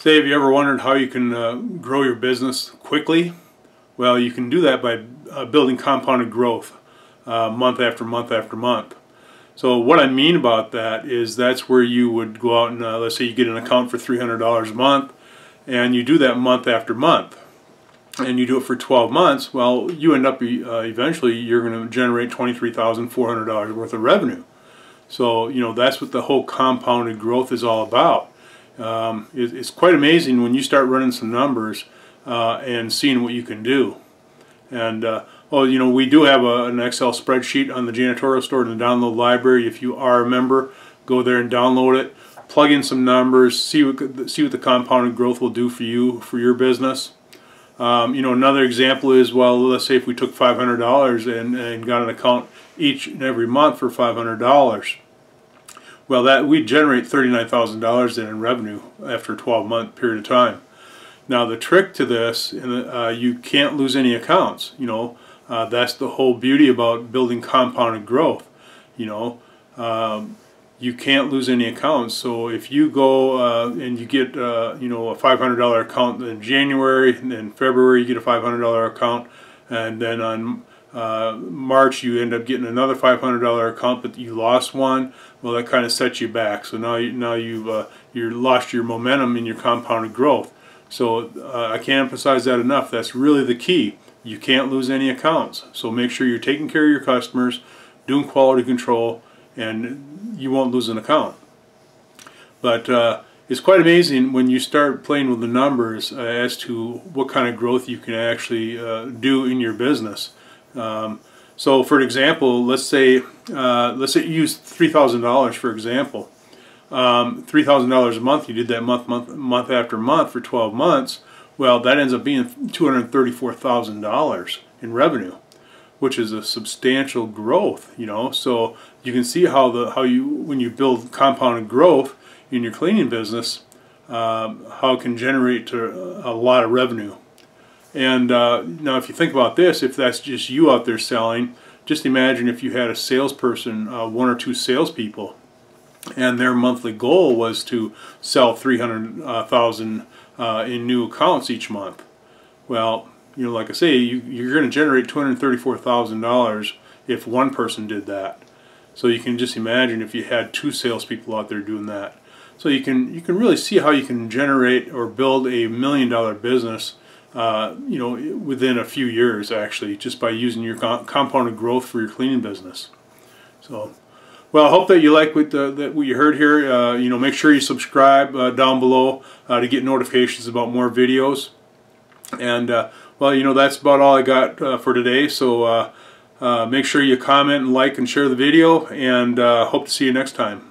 Say, have you ever wondered how you can uh, grow your business quickly? Well, you can do that by uh, building compounded growth uh, month after month after month. So what I mean about that is that's where you would go out and uh, let's say you get an account for $300 a month and you do that month after month and you do it for 12 months, well, you end up uh, eventually you're going to generate $23,400 worth of revenue. So, you know, that's what the whole compounded growth is all about. Um, it, it's quite amazing when you start running some numbers uh, and seeing what you can do. And, uh, oh, you know, we do have a, an Excel spreadsheet on the janitorial store in the download library. If you are a member, go there and download it. Plug in some numbers, see what, see what the compounded growth will do for you, for your business. Um, you know, another example is, well, let's say if we took $500 and, and got an account each and every month for $500. Well, that we generate $39,000 in revenue after a 12 month period of time. Now the trick to this, uh, you can't lose any accounts. You know, uh, that's the whole beauty about building compounded growth. You know, um, you can't lose any accounts. So if you go uh, and you get, uh, you know, a $500 account in January, and then February you get a $500 account, and then on uh, March you end up getting another $500 account, but you lost one. Well, that kind of sets you back. So now you now you've uh, you lost your momentum in your compounded growth. So uh, I can't emphasize that enough. That's really the key. You can't lose any accounts. So make sure you're taking care of your customers, doing quality control, and you won't lose an account. But uh, it's quite amazing when you start playing with the numbers uh, as to what kind of growth you can actually uh, do in your business. Um, so for an example, let's say uh, let's say you use three thousand dollars for example. Um, three thousand dollars a month. You did that month, month, month after month for twelve months. Well, that ends up being two hundred thirty-four thousand dollars in revenue, which is a substantial growth. You know, so you can see how the how you when you build compounded growth in your cleaning business, um, how it can generate a lot of revenue. And uh, now if you think about this, if that's just you out there selling, just imagine if you had a salesperson, uh, one or two salespeople, and their monthly goal was to sell 300,000 uh, in new accounts each month. Well, you know, like I say, you, you're going to generate $234,000 if one person did that. So you can just imagine if you had two salespeople out there doing that. So you can you can really see how you can generate or build a million dollar business uh, you know, within a few years actually, just by using your compounded growth for your cleaning business. So, well, I hope that you like what, the, that what you heard here. Uh, you know, make sure you subscribe uh, down below uh, to get notifications about more videos. And, uh, well, you know, that's about all I got uh, for today. So, make sure you comment and like and share the video, and hope to see you next time.